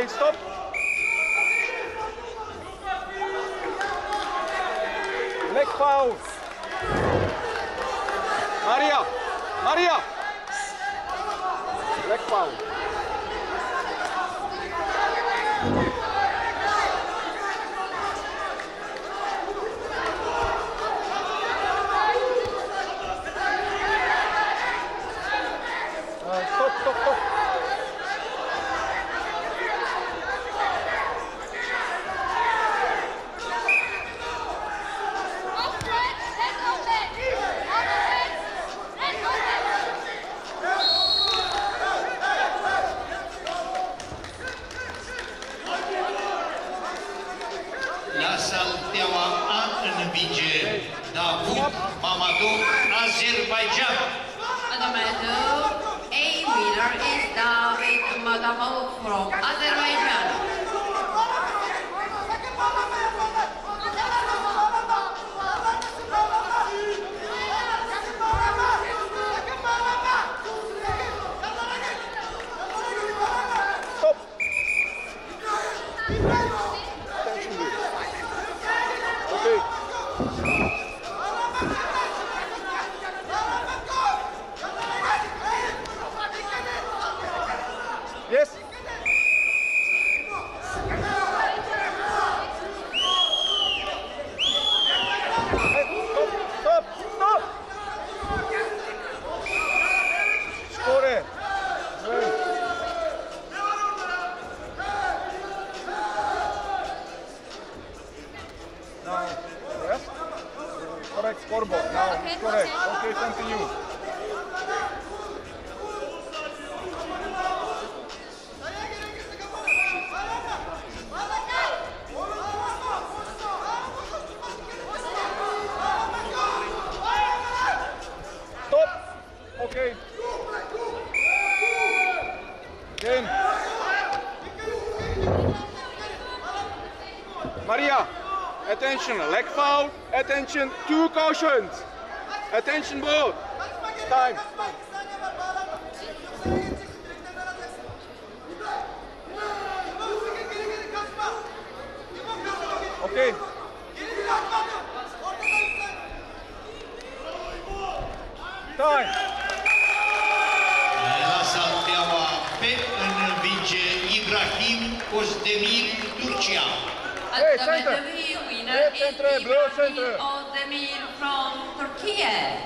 Hey, stop. Make foul. Maria. Maria. Leg foul. Salteaua A învinge Davut Mamadou, Azerbaijan. Adamadu, a winner is David Magamov from Azerbaijan. Stop. Attention, please. Okay. Yes. Hey, stop, stop, stop. Score. Right. Now, yes? Correct scoreboard. Now, Okay, correct. okay. Continue. Maria, attention, leg foul, attention, two cautions. Attention both. Time. Okay. Time. La Salteaua B învinge Ibrahim Turcia. Hey, center, blue center. Ozdemir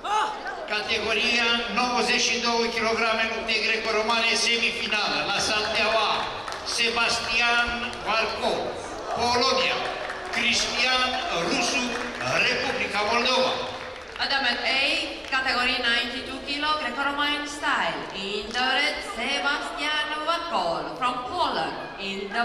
from Turkey. Categoria 92 kg lupte greco-romane semifinală. La Salteaua Sebastian Valco, Polonia. Cristian Rusu, Republica Moldova. Adamat A, category 92 kilo Greco-Roman style. In the red, Sebastian Vakol from Poland. In the